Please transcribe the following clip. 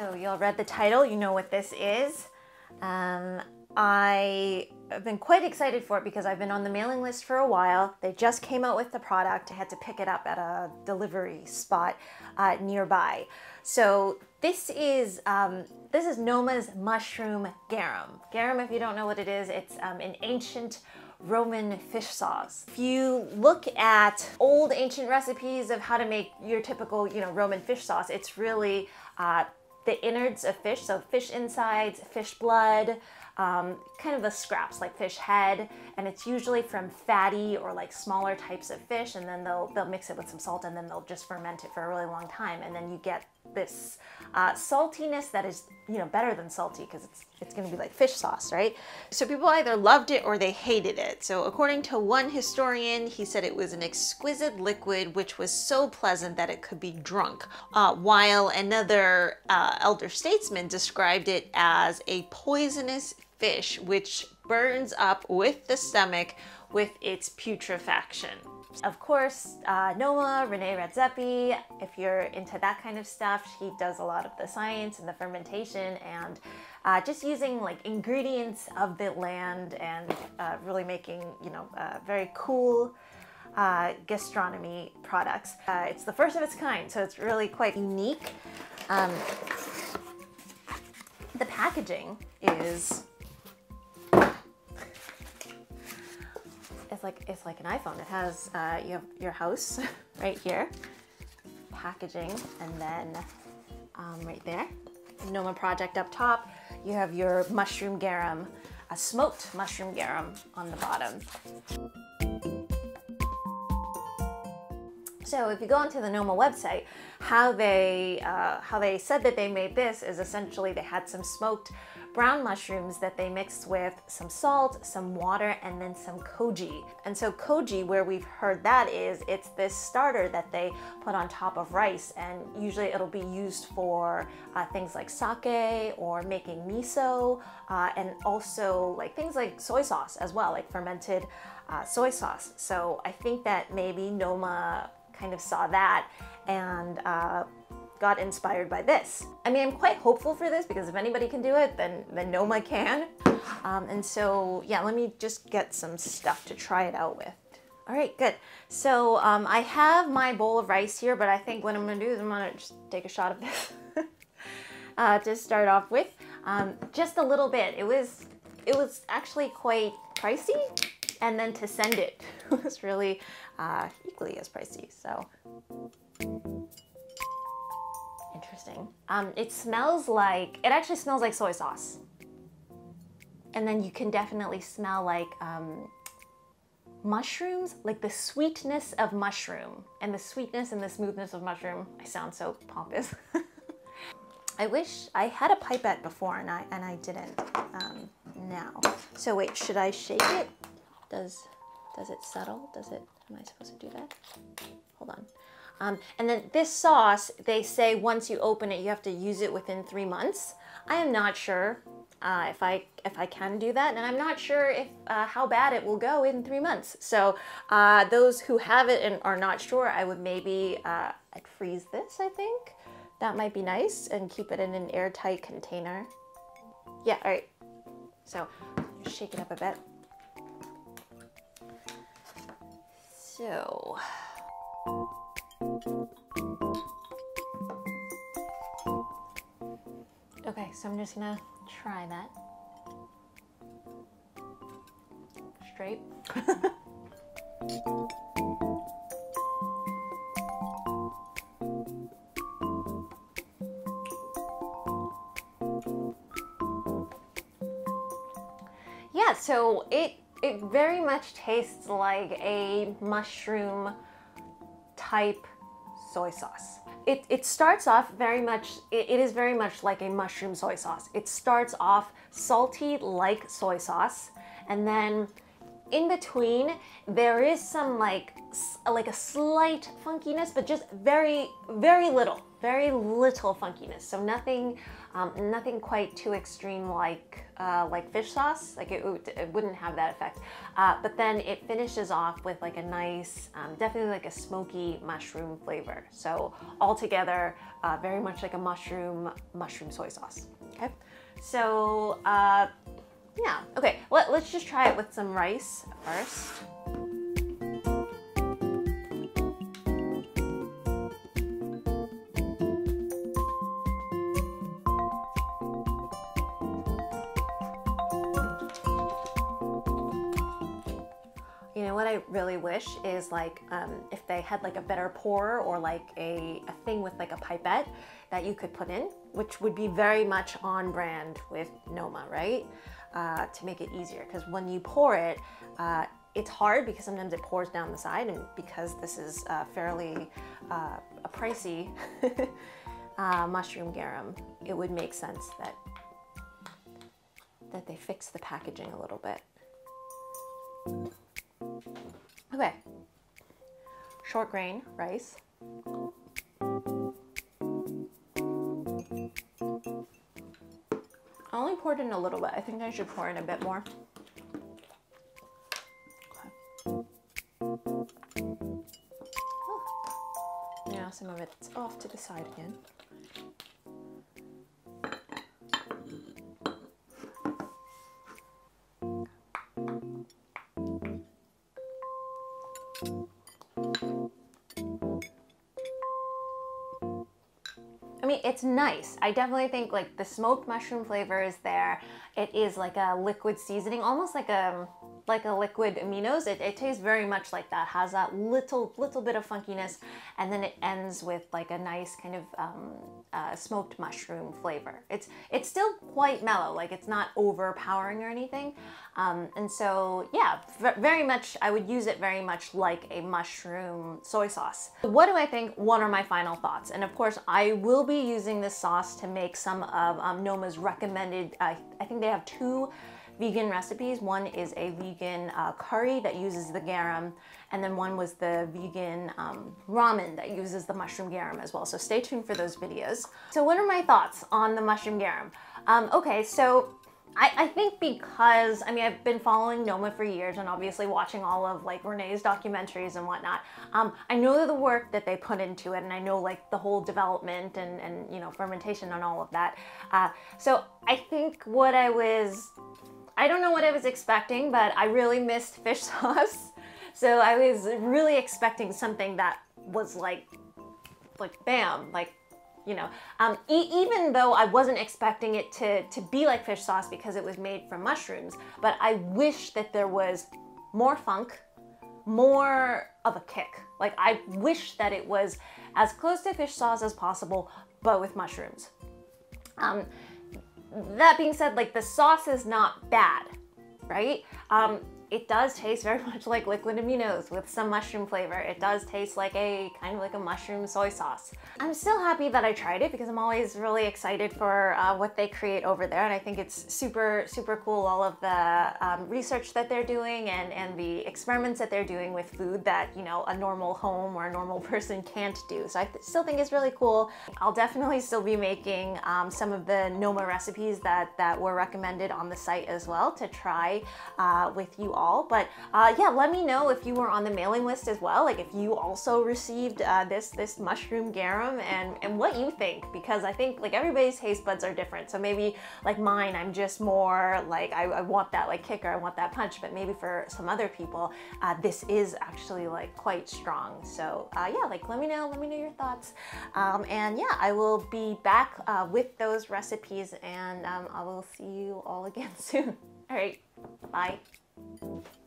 So you all read the title, you know what this is. Um, I have been quite excited for it because I've been on the mailing list for a while. They just came out with the product. I had to pick it up at a delivery spot uh, nearby. So this is um, this is Noma's mushroom garum. Garum, if you don't know what it is, it's um, an ancient Roman fish sauce. If you look at old ancient recipes of how to make your typical, you know, Roman fish sauce, it's really uh, the innards of fish, so fish insides, fish blood, um, kind of the scraps like fish head, and it's usually from fatty or like smaller types of fish, and then they'll they'll mix it with some salt, and then they'll just ferment it for a really long time, and then you get this uh, saltiness that is you know better than salty because it's it's going to be like fish sauce, right? So people either loved it or they hated it. So according to one historian, he said it was an exquisite liquid which was so pleasant that it could be drunk, uh, while another uh, elder statesman described it as a poisonous fish which burns up with the stomach with its putrefaction. Of course, uh, Noma, Rene Redzepi, if you're into that kind of stuff, he does a lot of the science and the fermentation and uh, just using like ingredients of the land and uh, really making, you know, uh, very cool uh, gastronomy products. Uh, it's the first of its kind, so it's really quite unique. Um, the packaging is it's like it's like an iPhone. It has uh, you have your house right here, packaging, and then um, right there, Noma Project up top. You have your mushroom garum, a smoked mushroom garum on the bottom. So if you go onto the Noma website, how they uh, how they said that they made this is essentially they had some smoked brown mushrooms that they mixed with some salt, some water, and then some koji. And so koji, where we've heard that is, it's this starter that they put on top of rice, and usually it'll be used for uh, things like sake or making miso, uh, and also like things like soy sauce as well, like fermented uh, soy sauce. So I think that maybe Noma kind of saw that and uh, got inspired by this. I mean, I'm quite hopeful for this because if anybody can do it, then, then Noma can. Um, and so, yeah, let me just get some stuff to try it out with. All right, good. So um, I have my bowl of rice here, but I think what I'm gonna do is I'm gonna just take a shot of this uh, to start off with. Um, just a little bit. It was, it was actually quite pricey, and then to send it was really uh, equally as pricey. So interesting. Um, it smells like, it actually smells like soy sauce. And then you can definitely smell like um, mushrooms, like the sweetness of mushroom and the sweetness and the smoothness of mushroom. I sound so pompous. I wish I had a pipette before and I, and I didn't um, now. So wait, should I shake it? Does, does it settle? Does it, am I supposed to do that? Hold on. Um, and then this sauce, they say once you open it, you have to use it within three months. I am not sure uh, if I if I can do that, and I'm not sure if uh, how bad it will go in three months. So uh, those who have it and are not sure, I would maybe uh, I'd freeze this. I think that might be nice and keep it in an airtight container. Yeah, all right. So shake it up a bit. So. Okay, so I'm just gonna try that. Straight. yeah, so it it very much tastes like a mushroom type soy sauce. It, it starts off very much, it, it is very much like a mushroom soy sauce. It starts off salty like soy sauce, and then in between, there is some like like a slight funkiness, but just very, very little, very little funkiness. So nothing, um, nothing quite too extreme like uh, like fish sauce. Like it, it, wouldn't have that effect. Uh, but then it finishes off with like a nice, um, definitely like a smoky mushroom flavor. So altogether, uh, very much like a mushroom mushroom soy sauce. Okay, so uh, yeah. Okay, Let, let's just try it with some rice first. Really wish is like um, if they had like a better pour or like a, a thing with like a pipette that you could put in, which would be very much on brand with Noma, right? Uh, to make it easier because when you pour it, uh, it's hard because sometimes it pours down the side and because this is uh, fairly uh, a pricey uh, mushroom garum, it would make sense that that they fix the packaging a little bit. Okay, short grain rice. I only poured in a little bit. I think I should pour in a bit more. Okay. Oh. Now some of it's off to the side again. It's nice. I definitely think like the smoked mushroom flavor is there. It is like a liquid seasoning, almost like a like a liquid aminos. It, it tastes very much like that. Has that little little bit of funkiness, and then it ends with like a nice kind of um, uh, smoked mushroom flavor. It's it's still quite mellow. Like it's not overpowering or anything. Um, and so yeah, very much. I would use it very much like a mushroom soy sauce. What do I think? What are my final thoughts? And of course, I will be using this sauce to make some of um, Noma's recommended. Uh, I think they have two vegan recipes. One is a vegan uh, curry that uses the garum, and then one was the vegan um, ramen that uses the mushroom garum as well. So stay tuned for those videos. So what are my thoughts on the mushroom garum? Um, okay, so I, I, think because, I mean, I've been following Noma for years and obviously watching all of like Rene's documentaries and whatnot. Um, I know the work that they put into it and I know like the whole development and, and you know, fermentation and all of that. Uh, so I think what I was I don't know what I was expecting, but I really missed fish sauce. So I was really expecting something that was like, like bam, like, you know, um, e even though I wasn't expecting it to, to be like fish sauce because it was made from mushrooms, but I wish that there was more funk, more of a kick. Like I wish that it was as close to fish sauce as possible, but with mushrooms. Um, that being said, like the sauce is not bad, right? Um, it does taste very much like liquid aminos with some mushroom flavor. It does taste like a kind of like a mushroom soy sauce. I'm still happy that I tried it because I'm always really excited for uh, what they create over there. And I think it's super, super cool all of the um, research that they're doing and, and the experiments that they're doing with food that, you know, a normal home or a normal person can't do. So I th still think it's really cool. I'll definitely still be making um, some of the Noma recipes that, that were recommended on the site as well to try uh, with you all. But uh, yeah, let me know if you were on the mailing list as well. Like if you also received uh, this this mushroom garum and and what you think because I think like everybody's taste buds are different. So maybe like mine, I'm just more like I, I want that like kicker, I want that punch. But maybe for some other people, uh, this is actually like quite strong. So uh, yeah, like let me know, let me know your thoughts. Um, and yeah, I will be back uh, with those recipes and um, I will see you all again soon. All right, bye. Thank you.